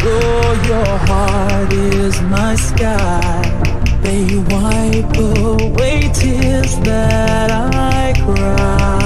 Oh, your heart is my sky. They wipe away tears that I cry.